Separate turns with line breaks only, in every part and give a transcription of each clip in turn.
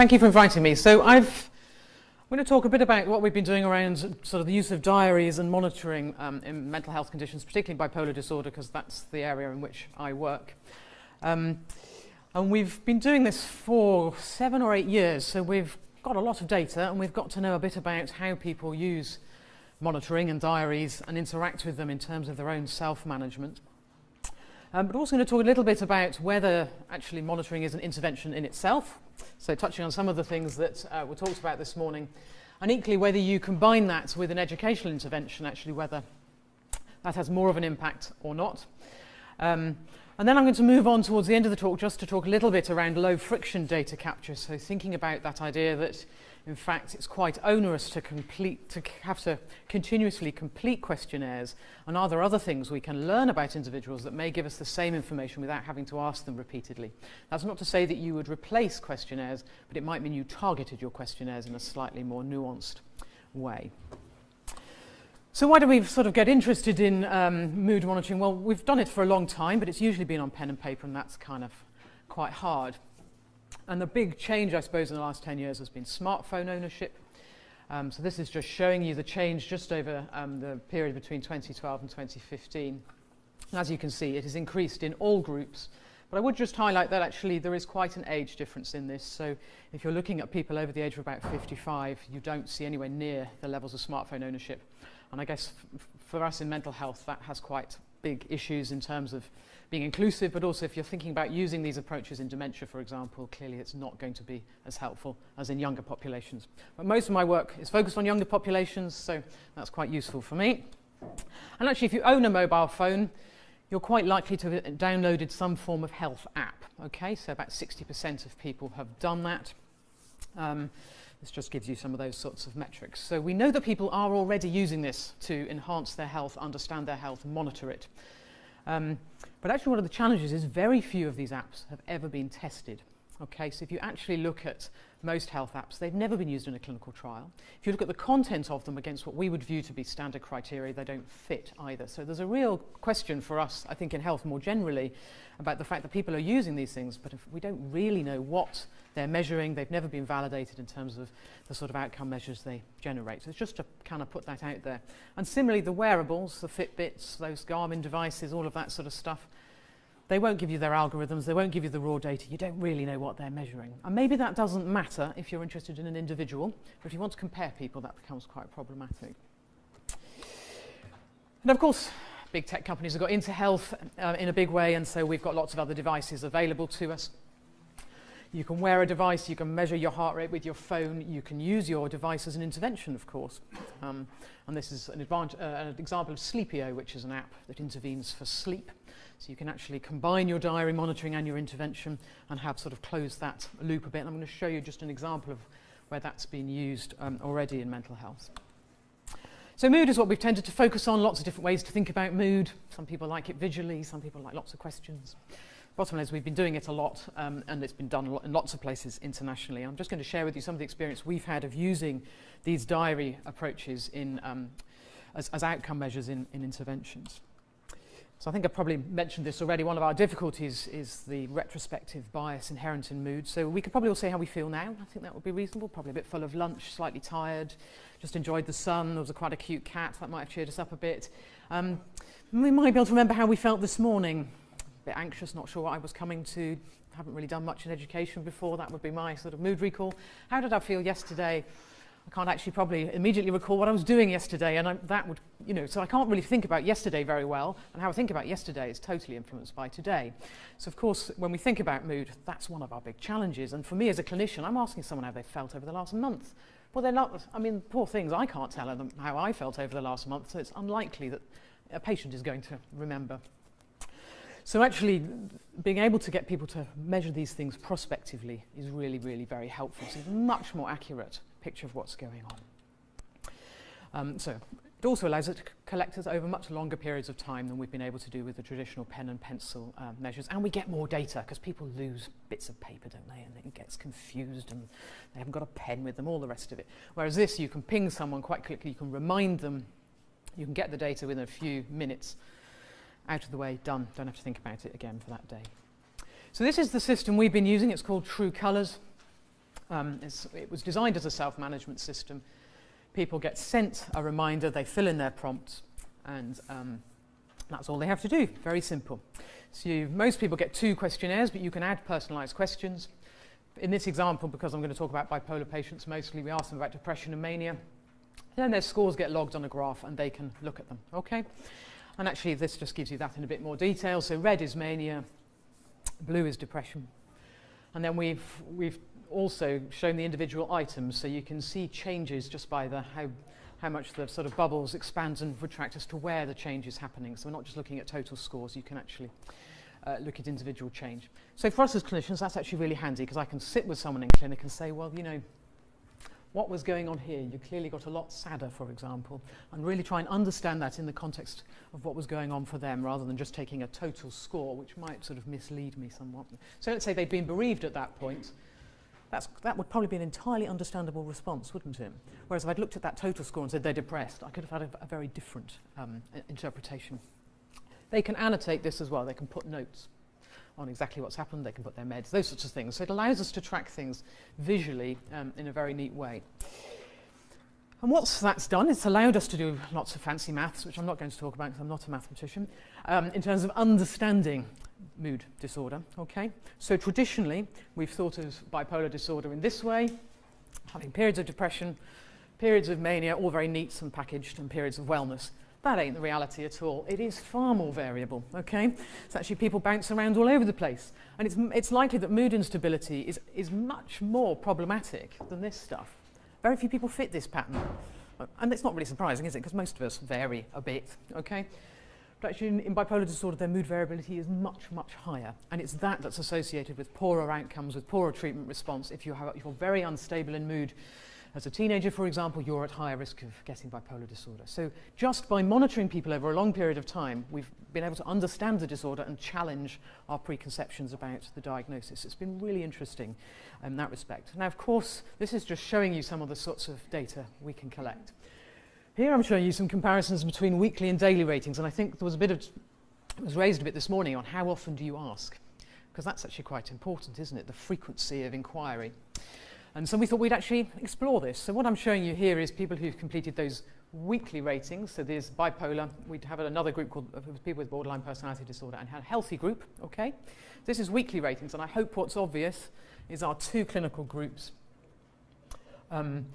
thank you for inviting me. So I've, I'm going to talk a bit about what we've been doing around sort of the use of diaries and monitoring um, in mental health conditions, particularly bipolar disorder, because that's the area in which I work. Um, and we've been doing this for seven or eight years, so we've got a lot of data and we've got to know a bit about how people use monitoring and diaries and interact with them in terms of their own self-management. Um, but also going to talk a little bit about whether actually monitoring is an intervention in itself. So touching on some of the things that uh, were talked about this morning. And equally whether you combine that with an educational intervention, actually whether that has more of an impact or not. Um, and then I'm going to move on towards the end of the talk just to talk a little bit around low friction data capture. So thinking about that idea that in fact, it's quite onerous to complete, to have to continuously complete questionnaires. And are there other things we can learn about individuals that may give us the same information without having to ask them repeatedly? That's not to say that you would replace questionnaires, but it might mean you targeted your questionnaires in a slightly more nuanced way. So why do we sort of get interested in um, mood monitoring? Well, we've done it for a long time, but it's usually been on pen and paper, and that's kind of quite hard. And the big change, I suppose, in the last 10 years has been smartphone ownership. Um, so this is just showing you the change just over um, the period between 2012 and 2015. And as you can see, it has increased in all groups. But I would just highlight that actually there is quite an age difference in this. So if you're looking at people over the age of about 55, you don't see anywhere near the levels of smartphone ownership. And I guess for us in mental health, that has quite big issues in terms of being inclusive, but also if you're thinking about using these approaches in dementia, for example, clearly it's not going to be as helpful as in younger populations. But most of my work is focused on younger populations, so that's quite useful for me. And actually, if you own a mobile phone, you're quite likely to have downloaded some form of health app. Okay, so about 60% of people have done that. Um, this just gives you some of those sorts of metrics. So we know that people are already using this to enhance their health, understand their health, monitor it. Um, but actually one of the challenges is very few of these apps have ever been tested. Okay, so if you actually look at most health apps, they've never been used in a clinical trial. If you look at the content of them against what we would view to be standard criteria, they don't fit either. So there's a real question for us, I think, in health more generally, about the fact that people are using these things, but if we don't really know what they're measuring, they've never been validated in terms of the sort of outcome measures they generate. So it's just to kind of put that out there. And similarly, the wearables, the Fitbits, those Garmin devices, all of that sort of stuff, they won't give you their algorithms, they won't give you the raw data, you don't really know what they're measuring. And maybe that doesn't matter if you're interested in an individual, but if you want to compare people, that becomes quite problematic. And of course, big tech companies have got into health uh, in a big way, and so we've got lots of other devices available to us. You can wear a device, you can measure your heart rate with your phone, you can use your device as an intervention, of course. Um, and this is an, uh, an example of Sleepio, which is an app that intervenes for sleep. So you can actually combine your diary monitoring and your intervention and have sort of closed that loop a bit. And I'm going to show you just an example of where that's been used um, already in mental health. So mood is what we've tended to focus on, lots of different ways to think about mood. Some people like it visually, some people like lots of questions. Bottom line is we've been doing it a lot um, and it's been done in lots of places internationally. I'm just going to share with you some of the experience we've had of using these diary approaches in, um, as, as outcome measures in, in interventions. So I think I probably mentioned this already. One of our difficulties is the retrospective bias inherent in mood. So we could probably all say how we feel now. I think that would be reasonable. Probably a bit full of lunch, slightly tired, just enjoyed the sun. There was a quite a cute cat that might have cheered us up a bit. Um, we might be able to remember how we felt this morning. A bit anxious, not sure what I was coming to. Haven't really done much in education before. That would be my sort of mood recall. How did I feel yesterday? I can't actually probably immediately recall what I was doing yesterday, and I, that would, you know, so I can't really think about yesterday very well, and how I think about yesterday is totally influenced by today. So, of course, when we think about mood, that's one of our big challenges. And for me as a clinician, I'm asking someone how they felt over the last month. Well, they're not, I mean, poor things, I can't tell them how I felt over the last month, so it's unlikely that a patient is going to remember. So actually, being able to get people to measure these things prospectively is really, really very helpful. So it's much more accurate picture of what's going on. Um, so it also allows us to collect us over much longer periods of time than we've been able to do with the traditional pen and pencil uh, measures. And we get more data because people lose bits of paper, don't they? And it gets confused and they haven't got a pen with them, all the rest of it. Whereas this, you can ping someone quite quickly, you can remind them, you can get the data within a few minutes, out of the way, done. Don't have to think about it again for that day. So this is the system we've been using. It's called True Colours. Um, it was designed as a self-management system. People get sent a reminder, they fill in their prompts, and um, that's all they have to do. Very simple. So you, most people get two questionnaires, but you can add personalized questions. In this example, because I'm going to talk about bipolar patients mostly, we ask them about depression and mania. Then their scores get logged on a graph and they can look at them. Okay? And actually, this just gives you that in a bit more detail. So red is mania, blue is depression. And then we've, we've also shown the individual items so you can see changes just by the how, how much the sort of bubbles expand and retract as to where the change is happening. So we're not just looking at total scores, you can actually uh, look at individual change. So for us as clinicians, that's actually really handy because I can sit with someone in clinic and say, well, you know, what was going on here? You clearly got a lot sadder, for example, and really try and understand that in the context of what was going on for them rather than just taking a total score, which might sort of mislead me somewhat. So let's say they'd been bereaved at that point. That's, that would probably be an entirely understandable response, wouldn't it? Whereas if I'd looked at that total score and said they're depressed, I could have had a, a very different um, interpretation. They can annotate this as well. They can put notes on exactly what's happened. They can put their meds, those sorts of things. So it allows us to track things visually um, in a very neat way. And what's that's done, it's allowed us to do lots of fancy maths, which I'm not going to talk about because I'm not a mathematician, um, in terms of understanding mood disorder. Okay, so traditionally we've thought of bipolar disorder in this way, having periods of depression, periods of mania, all very neat and packaged, and periods of wellness. That ain't the reality at all. It is far more variable, okay? It's actually people bounce around all over the place. And it's, it's likely that mood instability is, is much more problematic than this stuff. Very few people fit this pattern. And it's not really surprising, is it? Because most of us vary a bit, okay? But actually, in, in, bipolar disorder, their mood variability is much, much higher. And it's that that's associated with poorer outcomes, with poorer treatment response. If, you have, if you're very unstable in mood, as a teenager, for example, you're at higher risk of getting bipolar disorder. So just by monitoring people over a long period of time, we've been able to understand the disorder and challenge our preconceptions about the diagnosis. It's been really interesting in that respect. Now, of course, this is just showing you some of the sorts of data we can collect. Here I'm showing you some comparisons between weekly and daily ratings, and I think there was a bit of, was raised a bit this morning on how often do you ask? Because that's actually quite important, isn't it? The frequency of inquiry. And so we thought we'd actually explore this. So what I'm showing you here is people who've completed those weekly ratings. So there's bipolar. We'd have another group called people with borderline personality disorder and a healthy group, okay? This is weekly ratings, and I hope what's obvious is our two clinical groups um,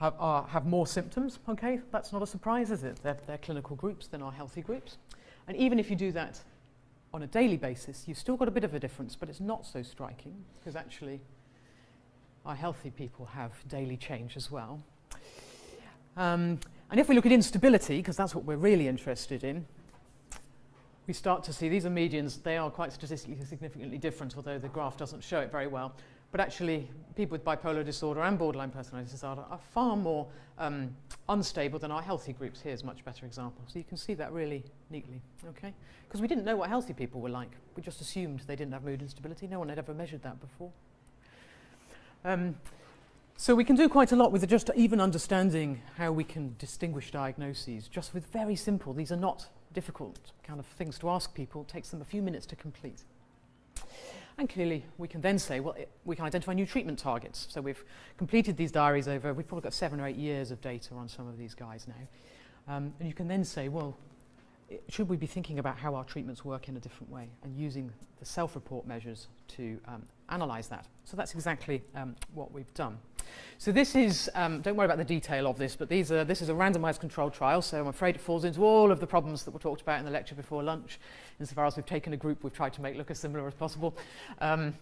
have, are, have more symptoms, okay? That's not a surprise, is it? They're, they're clinical groups than our healthy groups. And even if you do that on a daily basis, you've still got a bit of a difference, but it's not so striking because actually our healthy people have daily change as well. Um, and if we look at instability, because that's what we're really interested in, we start to see these are medians, they are quite statistically significantly different, although the graph doesn't show it very well. But actually, people with bipolar disorder and borderline personality disorder are far more um, unstable than our healthy groups. Here's a much better example. So you can see that really neatly, okay? Because we didn't know what healthy people were like. We just assumed they didn't have mood instability. No one had ever measured that before. Um, so we can do quite a lot with just even understanding how we can distinguish diagnoses, just with very simple, these are not difficult kind of things to ask people, it takes them a few minutes to complete. And clearly we can then say, well, it, we can identify new treatment targets. So we've completed these diaries over, we've probably got seven or eight years of data on some of these guys now. Um, and you can then say, well, should we be thinking about how our treatments work in a different way and using the self-report measures to um, analyze that? So that's exactly um, what we've done. So this is, um, don't worry about the detail of this, but these are, this is a randomized controlled trial, so I'm afraid it falls into all of the problems that were talked about in the lecture before lunch. Insofar as we've taken a group we've tried to make look as similar as possible. Um,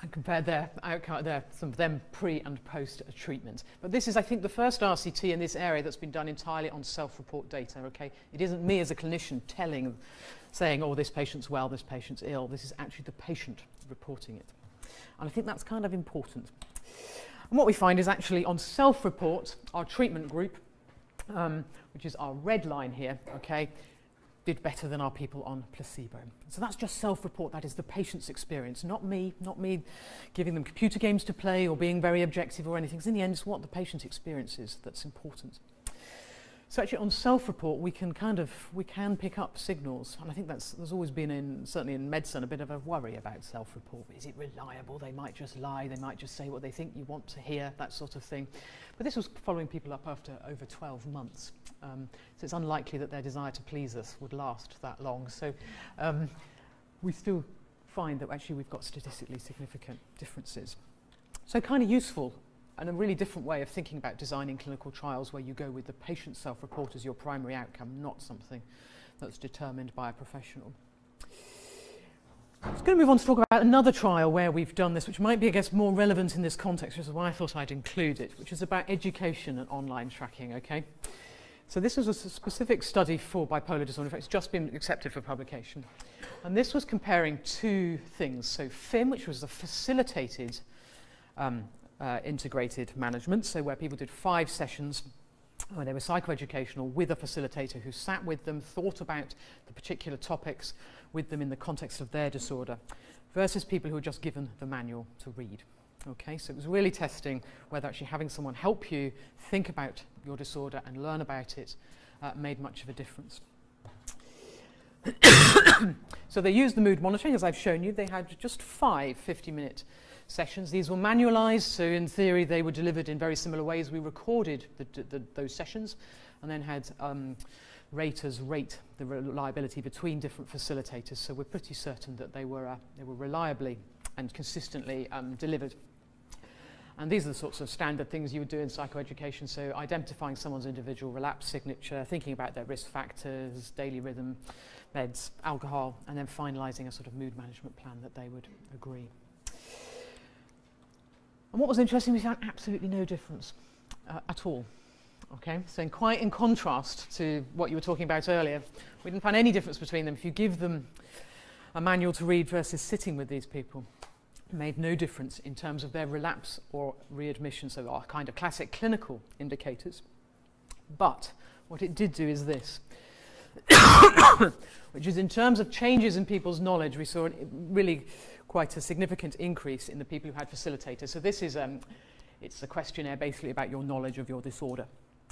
and compared their outcome, their, some of them pre and post treatment. But this is, I think, the first RCT in this area that's been done entirely on self-report data, okay? It isn't me as a clinician telling, saying, oh, this patient's well, this patient's ill. This is actually the patient reporting it. And I think that's kind of important. And what we find is actually on self-report, our treatment group, um, which is our red line here, okay, did better than our people on placebo. So that's just self-report, that is the patient's experience, not me, not me giving them computer games to play or being very objective or anything. Because in the end, it's what the patient experiences that's important. So actually on self-report, we can kind of, we can pick up signals. And I think that's, there's always been in, certainly in medicine, a bit of a worry about self-report. Is it reliable? They might just lie. They might just say what they think you want to hear, that sort of thing. But this was following people up after over 12 months. Um, so it's unlikely that their desire to please us would last that long. So um, we still find that actually we've got statistically significant differences. So kind of useful and a really different way of thinking about designing clinical trials where you go with the patient self-report as your primary outcome, not something that's determined by a professional. I'm going to move on to talk about another trial where we've done this, which might be, I guess, more relevant in this context, which is why I thought I'd include it, which is about education and online tracking, okay? So this was a specific study for bipolar disorder. In fact, it's just been accepted for publication. And this was comparing two things. So FIM, which was a facilitated um, uh, integrated management, so where people did five sessions where they were psychoeducational with a facilitator who sat with them, thought about the particular topics with them in the context of their disorder, versus people who were just given the manual to read. Okay, so it was really testing whether actually having someone help you think about your disorder and learn about it uh, made much of a difference. so they used the mood monitoring, as I've shown you. They had just five 50-minute sessions. These were manualized, so in theory they were delivered in very similar ways. We recorded the, the, those sessions and then had um, raters rate the reliability between different facilitators. So we're pretty certain that they were, uh, they were reliably and consistently um, delivered. And these are the sorts of standard things you would do in psychoeducation. So identifying someone's individual relapse signature, thinking about their risk factors, daily rhythm, meds, alcohol, and then finalizing a sort of mood management plan that they would agree. And what was interesting, we found absolutely no difference uh, at all. Okay, so in quite in contrast to what you were talking about earlier, we didn't find any difference between them. If you give them a manual to read versus sitting with these people, it made no difference in terms of their relapse or readmission, so our kind of classic clinical indicators. But what it did do is this, which is in terms of changes in people's knowledge, we saw really quite a significant increase in the people who had facilitators. So this is um, it's a questionnaire basically about your knowledge of your disorder.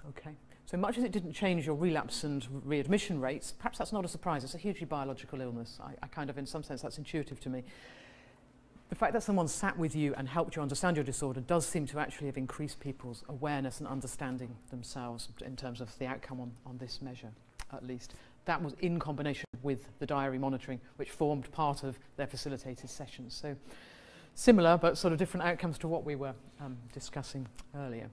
Okay. So much as it didn't change your relapse and readmission rates, perhaps that's not a surprise. It's a hugely biological illness. I, I kind of, in some sense, that's intuitive to me. The fact that someone sat with you and helped you understand your disorder does seem to actually have increased people's awareness and understanding themselves in terms of the outcome on, on this measure, at least. That was in combination with the diary monitoring, which formed part of their facilitated sessions. So similar, but sort of different outcomes to what we were um, discussing earlier.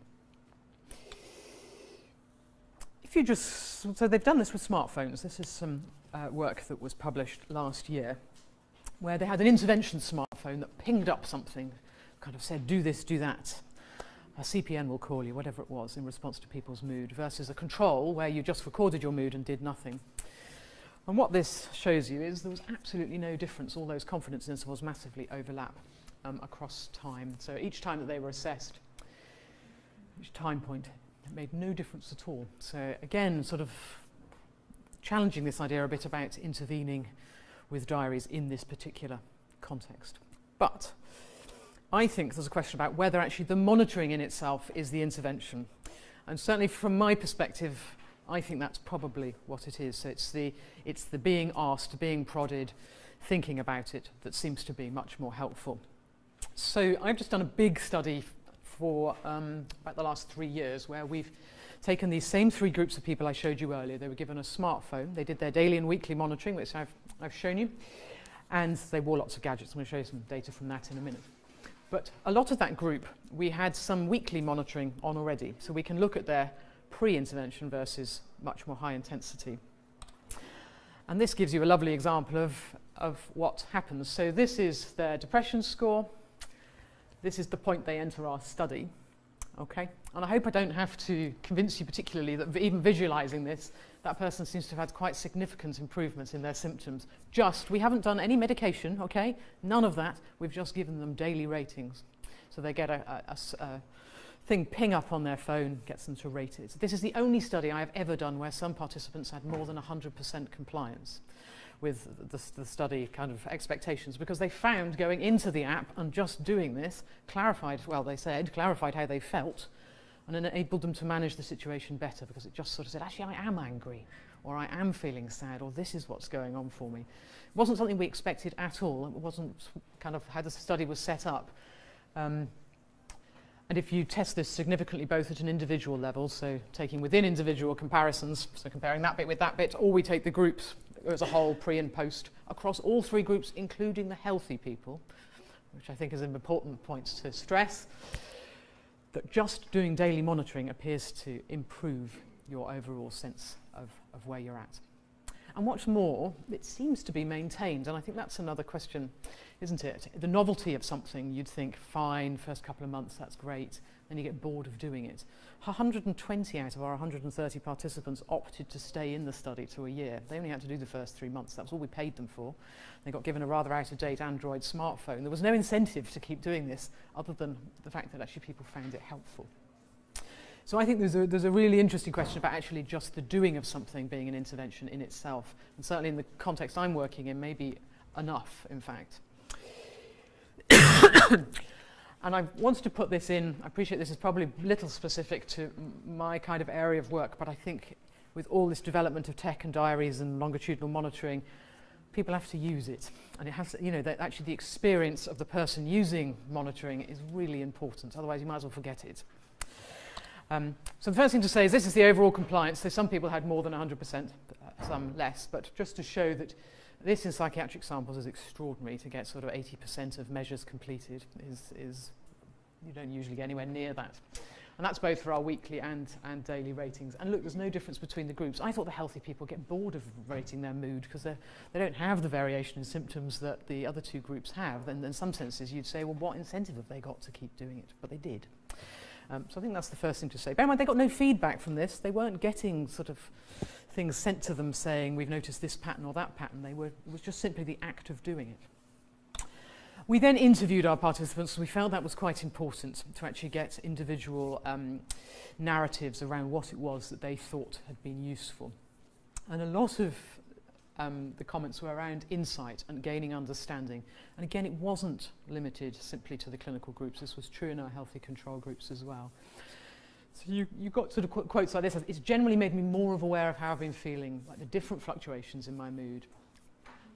If you just, so they've done this with smartphones. This is some uh, work that was published last year, where they had an intervention smartphone that pinged up something, kind of said, do this, do that. A CPN will call you, whatever it was, in response to people's mood, versus a control where you just recorded your mood and did nothing. And what this shows you is there was absolutely no difference. All those confidence intervals massively overlap um, across time. So each time that they were assessed, each time point, made no difference at all. So again, sort of challenging this idea a bit about intervening with diaries in this particular context. But I think there's a question about whether actually the monitoring in itself is the intervention. And certainly from my perspective, I think that's probably what it is. So it's the, it's the being asked, being prodded, thinking about it that seems to be much more helpful. So I've just done a big study for um, about the last three years where we've taken these same three groups of people I showed you earlier. They were given a smartphone. They did their daily and weekly monitoring, which I've, I've shown you. And they wore lots of gadgets. I'm going to show you some data from that in a minute. But a lot of that group, we had some weekly monitoring on already. So we can look at their pre-intervention versus much more high intensity. And this gives you a lovely example of, of what happens. So this is their depression score. This is the point they enter our study. Okay? And I hope I don't have to convince you particularly that even visualizing this, that person seems to have had quite significant improvements in their symptoms. Just, we haven't done any medication, okay? None of that. We've just given them daily ratings. So they get a, a, a, a thing ping up on their phone, gets them to rate it. This is the only study I've ever done where some participants had more than 100% compliance with the, the, study kind of expectations because they found going into the app and just doing this clarified, well, they said, clarified how they felt and enabled them to manage the situation better because it just sort of said, actually, I am angry, or I am feeling sad, or this is what's going on for me. It wasn't something we expected at all. It wasn't kind of how the study was set up. Um, and if you test this significantly both at an individual level, so taking within individual comparisons, so comparing that bit with that bit, or we take the groups as a whole, pre and post, across all three groups, including the healthy people, which I think is an important point to stress, that just doing daily monitoring appears to improve your overall sense of, of where you're at. And what's more, it seems to be maintained, and I think that's another question isn't it? The novelty of something, you'd think, fine, first couple of months, that's great. Then you get bored of doing it. 120 out of our 130 participants opted to stay in the study to a year. They only had to do the first three months. That's all we paid them for. They got given a rather out-of-date Android smartphone. There was no incentive to keep doing this other than the fact that actually people found it helpful. So I think there's a, there's a really interesting question about actually just the doing of something being an intervention in itself. And certainly in the context I'm working in, maybe enough, in fact. and I wanted to put this in, I appreciate this is probably little specific to my kind of area of work, but I think with all this development of tech and diaries and longitudinal monitoring, people have to use it. And it has to, you know, that actually the experience of the person using monitoring is really important. Otherwise, you might as well forget it. Um, so the first thing to say is this is the overall compliance. So some people had more than 100%, uh, some less. But just to show that this in psychiatric samples is extraordinary to get sort of 80% of measures completed is, is you don't usually get anywhere near that. And that's both for our weekly and, and daily ratings. And look, there's no difference between the groups. I thought the healthy people get bored of rating their mood because they don't have the variation in symptoms that the other two groups have. And in some senses, you'd say, well, what incentive have they got to keep doing it? But they did. Um, so I think that's the first thing to say. Bear in mind, they got no feedback from this. They weren't getting sort of things sent to them saying, we've noticed this pattern or that pattern. They were, it was just simply the act of doing it. We then interviewed our participants and we felt that was quite important to actually get individual um, narratives around what it was that they thought had been useful. And a lot of um, the comments were around insight and gaining understanding. And again, it wasn't limited simply to the clinical groups. This was true in our healthy control groups as well. So you, you got sort of qu quotes like this. It's generally made me more of aware of how I've been feeling, like the different fluctuations in my mood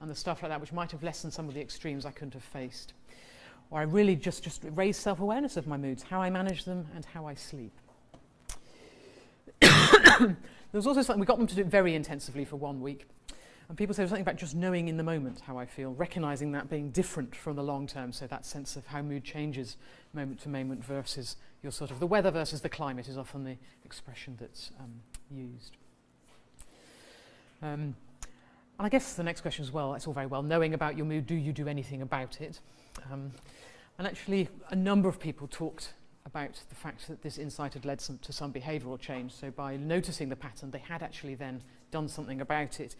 and the stuff like that, which might have lessened some of the extremes I couldn't have faced. Or I really just, just raised self-awareness of my moods, how I manage them and how I sleep. there was also something, we got them to do it very intensively for one week. And people say there's something about just knowing in the moment how I feel, recognizing that being different from the long term. So that sense of how mood changes moment to moment versus your sort of the weather versus the climate is often the expression that's um, used. Um, and I guess the next question as well, it's all very well knowing about your mood, do you do anything about it? Um, and actually, a number of people talked about the fact that this insight had led some, to some behavioural change. So by noticing the pattern, they had actually then done something about it.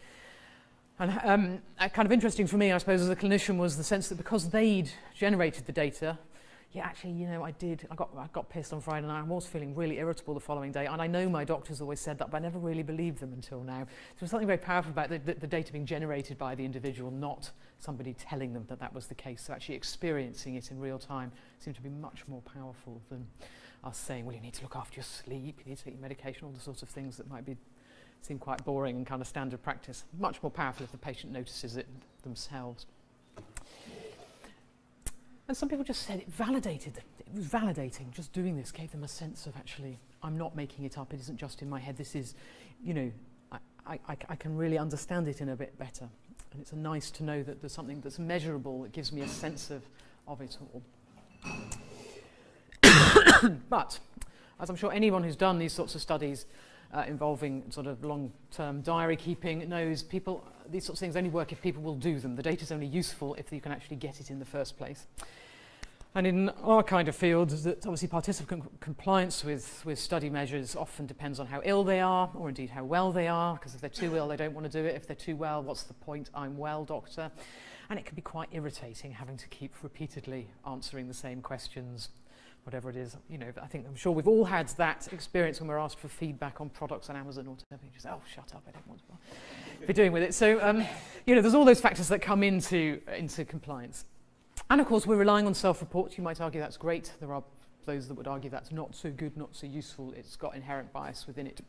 And um, uh, kind of interesting for me, I suppose, as a clinician, was the sense that because they'd generated the data, yeah, actually, you know, I did. I got, I got pissed on Friday night. I was feeling really irritable the following day. And I know my doctors always said that, but I never really believed them until now. So there's something very powerful about the, the, the data being generated by the individual, not somebody telling them that that was the case. So actually experiencing it in real time seemed to be much more powerful than us saying, well, you need to look after your sleep, you need to take your medication, all the sorts of things that might be seem quite boring and kind of standard practice. Much more powerful if the patient notices it themselves. And some people just said it validated. It was validating. Just doing this gave them a sense of actually, I'm not making it up. It isn't just in my head. This is, you know, I, I, I can really understand it in a bit better. And it's nice to know that there's something that's measurable that gives me a sense of, of it all. but, as I'm sure anyone who's done these sorts of studies uh, involving sort of long-term diary keeping knows people, these sorts of things only work if people will do them. The data is only useful if you can actually get it in the first place. And in our kind of field, that obviously participant compliance with, with study measures often depends on how ill they are, or indeed how well they are, because if they're too ill, they don't want to do it. If they're too well, what's the point? I'm well, doctor. And it can be quite irritating having to keep repeatedly answering the same questions whatever it is. You know, I think I'm sure we've all had that experience when we're asked for feedback on products on Amazon or whatever. You just oh, shut up, I don't want to be doing with it. So, um, you know, there's all those factors that come into into compliance. And of course, we're relying on self-reports. You might argue that's great. There are those that would argue that's not so good, not so useful, it's got inherent bias within it.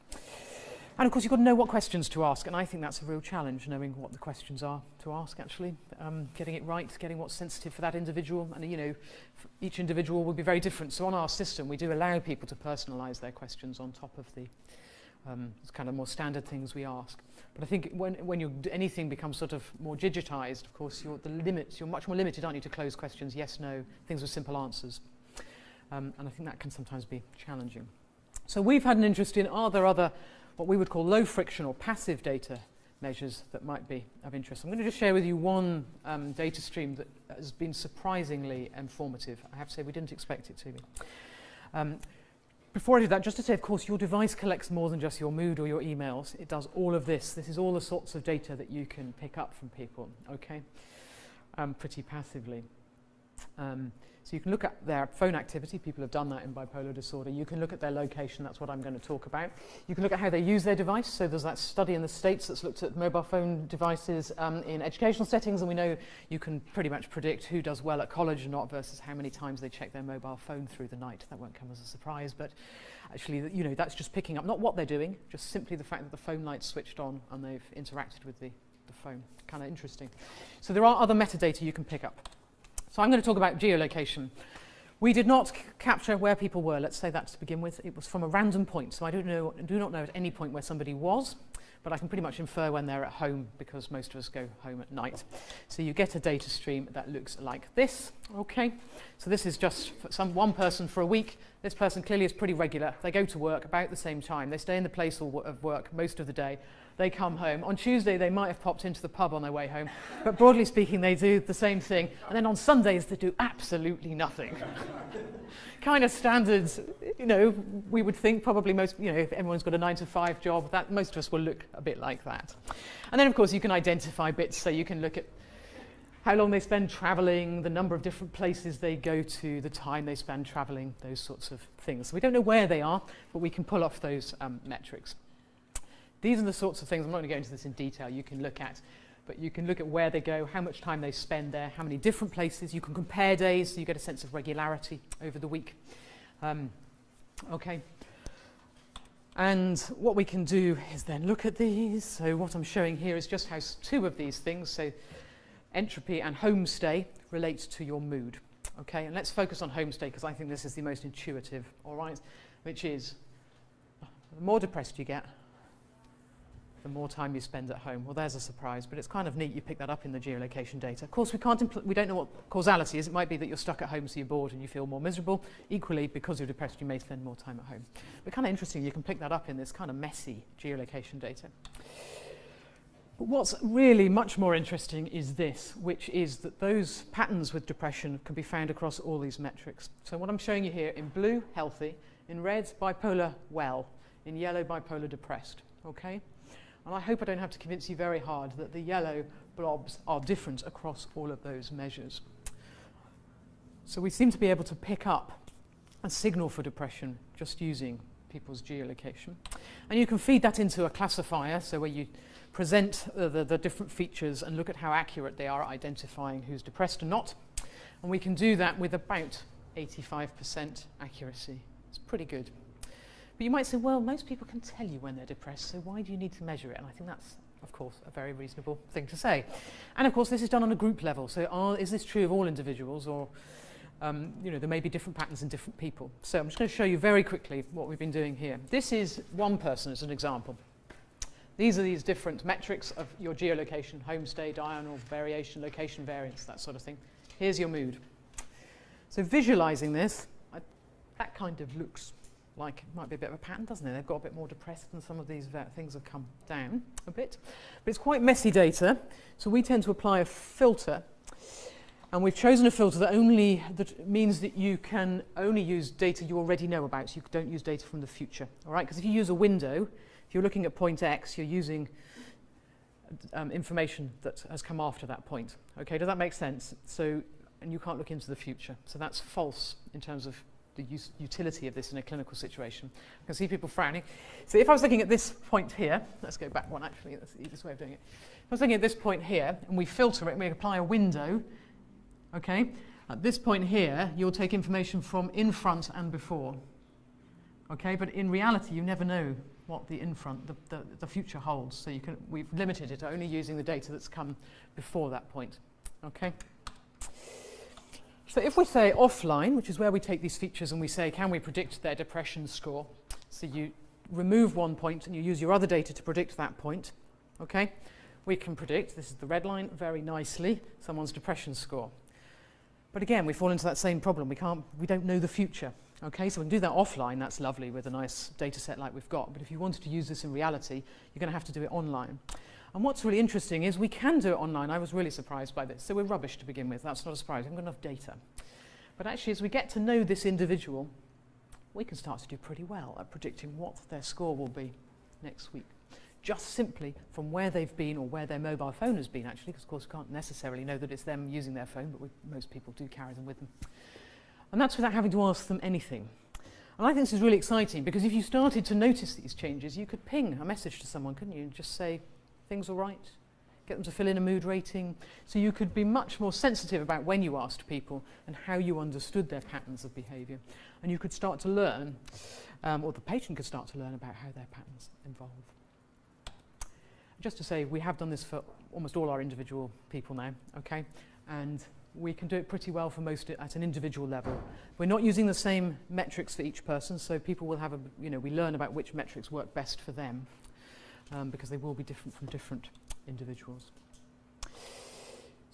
And of course, you've got to know what questions to ask, and I think that's a real challenge, knowing what the questions are to ask, actually. Um, getting it right, getting what's sensitive for that individual, and you know, each individual will be very different. So on our system, we do allow people to personalise their questions on top of the um, kind of more standard things we ask. But I think when, when you, anything becomes sort of more digitized, of course, you're, the limits, you're much more limited, aren't you, to close questions, yes, no, things with simple answers. Um, and I think that can sometimes be challenging. So we've had an interest in are there other, what we would call low friction or passive data measures that might be of interest. I'm going to just share with you one um, data stream that has been surprisingly informative. I have to say we didn't expect it to be. Um, before I do that, just to say, of course, your device collects more than just your mood or your emails. It does all of this. This is all the sorts of data that you can pick up from people, okay, um, pretty passively. Um, so you can look at their phone activity. People have done that in bipolar disorder. You can look at their location. That's what I'm going to talk about. You can look at how they use their device. So there's that study in the States that's looked at mobile phone devices um, in educational settings. And we know you can pretty much predict who does well at college or not versus how many times they check their mobile phone through the night. That won't come as a surprise. But actually, you know, that's just picking up not what they're doing, just simply the fact that the phone light's switched on and they've interacted with the, the phone. Kind of interesting. So there are other metadata you can pick up. So I'm going to talk about geolocation. We did not capture where people were, let's say that to begin with. It was from a random point, so I don't know, do not know at any point where somebody was, but I can pretty much infer when they're at home because most of us go home at night. So you get a data stream that looks like this, okay? So this is just some one person for a week. This person clearly is pretty regular. They go to work about the same time. They stay in the place of work most of the day they come home. On Tuesday, they might have popped into the pub on their way home, but broadly speaking, they do the same thing. And then on Sundays, they do absolutely nothing. kind of standards, you know, we would think probably most, you know, if everyone's got a nine to five job, that most of us will look a bit like that. And then, of course, you can identify bits, so you can look at how long they spend traveling, the number of different places they go to, the time they spend traveling, those sorts of things. So we don't know where they are, but we can pull off those um, metrics. These are the sorts of things, I'm not going to go into this in detail, you can look at, but you can look at where they go, how much time they spend there, how many different places. You can compare days so you get a sense of regularity over the week. Um, okay. And what we can do is then look at these. So what I'm showing here is just how two of these things, so entropy and homestay, relate to your mood. Okay, and let's focus on homestay because I think this is the most intuitive, all right, which is the more depressed you get, the more time you spend at home. Well, there's a surprise, but it's kind of neat you pick that up in the geolocation data. Of course, we, can't we don't know what causality is. It might be that you're stuck at home so you're bored and you feel more miserable. Equally, because you're depressed, you may spend more time at home. But kind of interesting, you can pick that up in this kind of messy geolocation data. But what's really much more interesting is this, which is that those patterns with depression can be found across all these metrics. So what I'm showing you here in blue, healthy, in red, bipolar, well, in yellow, bipolar, depressed. Okay? And I hope I don't have to convince you very hard that the yellow blobs are different across all of those measures. So we seem to be able to pick up a signal for depression just using people's geolocation. And you can feed that into a classifier, so where you present uh, the, the different features and look at how accurate they are at identifying who's depressed and not. And we can do that with about 85% accuracy. It's pretty good. But you might say, well, most people can tell you when they're depressed, so why do you need to measure it? And I think that's, of course, a very reasonable thing to say. And of course, this is done on a group level. So are, is this true of all individuals or um, you know, there may be different patterns in different people. So I'm just going to show you very quickly what we've been doing here. This is one person as an example. These are these different metrics of your geolocation, homestay, diurnal variation, location variance, that sort of thing. Here's your mood. So visualizing this, I, that kind of looks like it might be a bit of a pattern, doesn't it? They've got a bit more depressed and some of these things have come down a bit. But it's quite messy data, so we tend to apply a filter. And we've chosen a filter that only that means that you can only use data you already know about, so you don't use data from the future. All right? Because if you use a window, if you're looking at point X, you're using um, information that has come after that point. Okay, does that make sense? So, and you can't look into the future. So that's false in terms of the use, utility of this in a clinical situation. I can see people frowning. So if I was looking at this point here, let's go back one actually, that's the easiest way of doing it. If I was looking at this point here, and we filter it, we apply a window, okay, At this point here, you'll take information from in front and before. Okay, but in reality, you never know what the in front, the, the, the future holds. So you can, we've limited it only using the data that's come before that point. Okay. So if we say offline, which is where we take these features and we say, can we predict their depression score? So you remove one point and you use your other data to predict that point. Okay. We can predict, this is the red line, very nicely, someone's depression score. But again, we fall into that same problem. We, can't, we don't know the future. Okay, so we can do that offline, that's lovely with a nice data set like we've got. But if you wanted to use this in reality, you're going to have to do it online. And what's really interesting is we can do it online. I was really surprised by this. So we're rubbish to begin with. That's not a surprise. We haven't got enough data. But actually, as we get to know this individual, we can start to do pretty well at predicting what their score will be next week. Just simply from where they've been or where their mobile phone has been, actually, because of course we can't necessarily know that it's them using their phone, but we, most people do carry them with them. And that's without having to ask them anything. And I think this is really exciting because if you started to notice these changes, you could ping a message to someone, couldn't you? And just say, things all right? Get them to fill in a mood rating. So you could be much more sensitive about when you asked people and how you understood their patterns of behaviour. And you could start to learn, um, or the patient could start to learn about how their patterns evolve. Just to say, we have done this for almost all our individual people now, okay? And we can do it pretty well for most at an individual level. We're not using the same metrics for each person, so people will have a, you know, we learn about which metrics work best for them um, because they will be different from different individuals.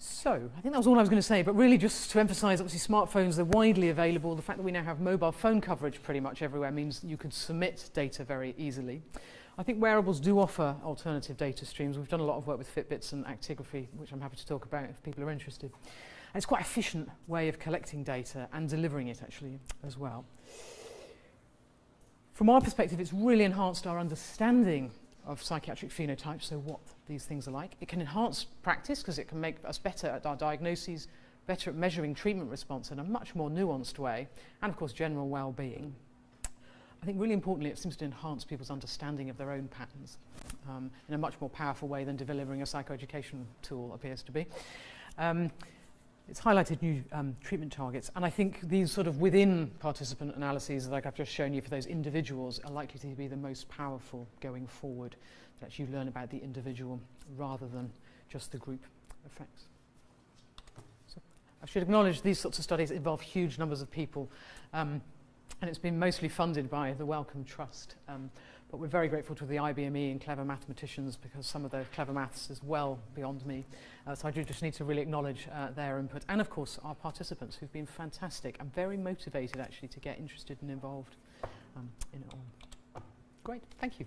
So, I think that was all I was going to say, but really just to emphasize, obviously smartphones are widely available. The fact that we now have mobile phone coverage pretty much everywhere means you can submit data very easily. I think wearables do offer alternative data streams. We've done a lot of work with Fitbits and actigraphy, which I'm happy to talk about if people are interested. And it's quite an efficient way of collecting data and delivering it actually as well. From our perspective, it's really enhanced our understanding of psychiatric phenotypes, so what these things are like. It can enhance practice because it can make us better at our diagnoses, better at measuring treatment response in a much more nuanced way, and of course general well-being. I think really importantly, it seems to enhance people's understanding of their own patterns um, in a much more powerful way than delivering a psychoeducation tool appears to be. Um, it's highlighted new um, treatment targets, and I think these sort of within participant analyses, like I've just shown you for those individuals, are likely to be the most powerful going forward, that you learn about the individual rather than just the group effects. So I should acknowledge these sorts of studies involve huge numbers of people, um, and it's been mostly funded by the Wellcome Trust. Um, But we're very grateful to the IBME and clever mathematicians because some of the clever maths is well beyond me. Uh, so I do just need to really acknowledge uh, their input. And of course, our participants who've been fantastic and very motivated actually to get interested and involved um, in it all. Great, thank you.